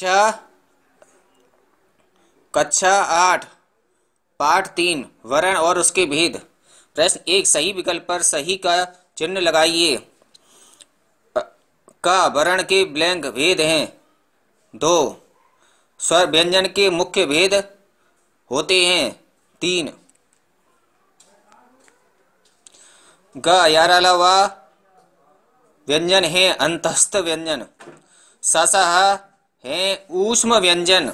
कक्षा कक्षा आठ, पाठ तीन, वर्ण और उसके भेद। प्रश्न एक, सही विकल्प पर सही का चिन्ह लगाइए। का वर्ण के ब्लैंक भेद हैं। दो, स्वर व्यंजन के मुख्य भेद होते हैं। तीन, ग व्यंजन है, अंतस्थ व्यंजन। ससह है ऊष्म व्यंजन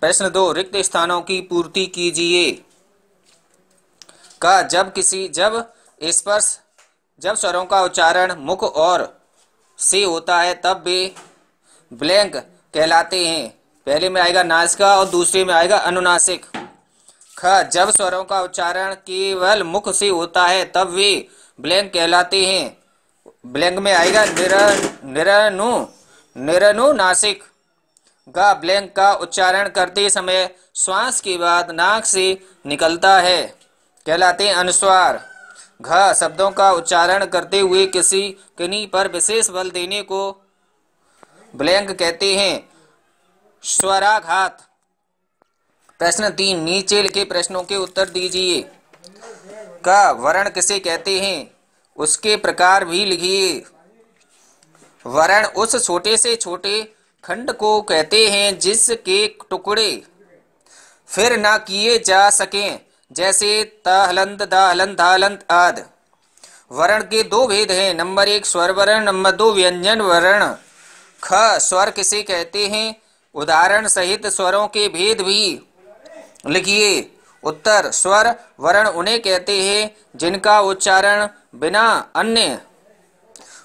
प्रश्न दो, रिक्त स्थानों की पूर्ति कीजिए। का जब किसी, जब स्पर्श, जब स्वरों का उच्चारण मुख और से होता है, तब वे ब्लैंक कहलाते हैं। पहले में आएगा नासिका और दूसरे में आएगा अनुनासिक। ख जब स्वरों का उच्चारण केवल मुख से होता है, तब वे ब्लैंक कहलाते हैं। ब्लैंक में आएगा निर निरनु निरनु नासिक। ग ब्लैंक का उच्चारण करते समय श्वास के बाद नाक से निकलता है। कहलाते अनुस्वार। घ शब्दों का उच्चारण करते हुए किसी किन्हीं पर विशेष बल देने को ब्लैंक कहते हैं। स्वराघात। प्रश्न तीन, नीचे लिखे प्रश्नों के उत्तर दीजिए। का वर्ण किसे कहते हैं? उसके प्रकार भी लिखिए। वर्ण उस छोटे से छोटे खंड को कहते हैं जिसके टुकड़े फिर ना किए जा सकें, जैसे तहलंत दाहलंत दाहलंत आदि। वर्ण के दो भेद हैं। नंबर एक, स्वर वर्ण, नंबर दो, व्यंजन वर्ण। ख, स्वर किसे कहते हैं? उदाहरण सहित स्वरों के भेद भी लिखिए। उत्तर, स्वर वर्ण उन्हें कहते हैं, जिनका उच्चारण बिना अन्य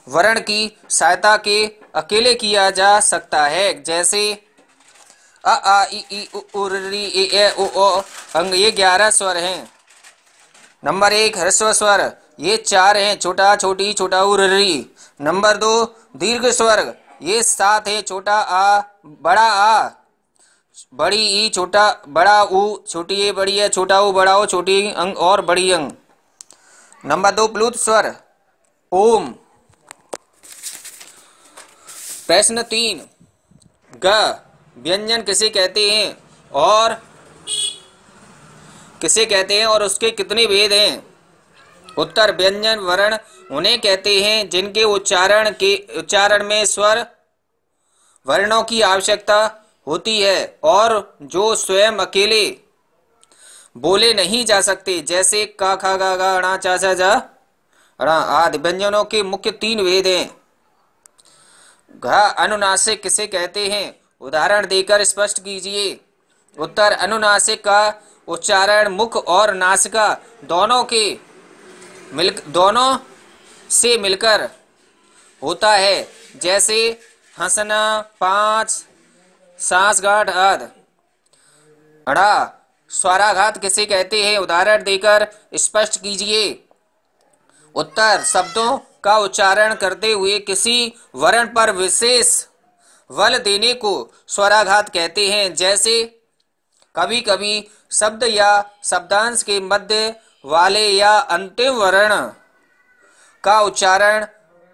वर्ण की सहायता के अकेले किया जा सकता है। जैसे, अ, आ ई उ उ, री ए ओ ओ, अंग, ये ग्यारह स्वर हैं। नंबर एक, ह्रस्व स्वर, ये चार हैं, छोटा, छोटी, छोटा, उ, री नंबर दो, दीर्घ स्वर ये सात है, छोटा, आ, बड़ा, आ। बड़ी, ई, छोटा, बड़ा ऊ छोटी, ए, बड़ी है छोटा ऊ बड़ा ओ छोटी, अंग, और बड़ी, अंग। नंबर दो, प्लुत स्वर, ओम। प्रश्न तीन, ग, व्यंजन किसे कहते हैं और किसे कहते हैं और उसके कितने भेद हैं? उत्तर, व्यंजन, वर्ण उन्हें कहते हैं जिनके उच्चारण के, उच्चारण में स्वर वर्णों की आवश्यकता होती है और जो स्वयं अकेले बोले नहीं जा सकते, जैसे का, खा, गा गा अणा चा चा, जा अणा आदि व्यंजनों के मुख्य तीन भेद हैं। घ अनुनासिक किसे कहते हैं? उदाहरण देकर स्पष्ट कीजिए। उत्तर, अनुनासिक का उच्चारण, मुख और नासिका, दोनों के मिल, दोनों से मिलकर होता है। जैसे, हंसना, पाँच सांस गांठ आद। अड़ा स्वराघात किसे कहते हैं? उदाहरण देकर स्पष्ट कीजिए। उत्तर शब्दों का उच्चारण करते हुए किसी वर्ण पर विशेष बल देने को स्वराघात कहते हैं। जैसे कभी कभी शब्द या शब्दांश के मध्य वाले या अंतिम वर्ण का उच्चारण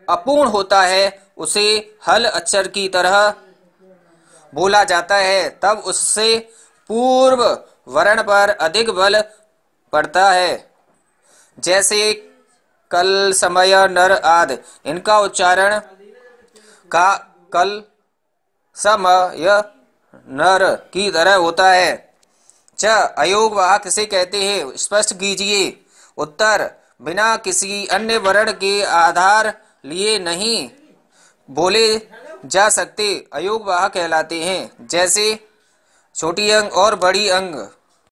अपूर्ण होता है, उसे हल अक्षर की तरह बोला जाता है। तब उससे पूर्व वर्ण पर अधिक बल पड़ता है। जैसे कल समय नर आदि। इनका उच्चारण का कल समय नर की तरह होता है। च, अयोग वाह किसे कहते हैं, स्पष्ट कीजिए। उत्तर, बिना किसी अन्य वर्ण के आधार लिए नहीं बोले जा सकते। अयोग वाह कहलाते हैं, जैसे छोटी अंग और बड़ी अंग।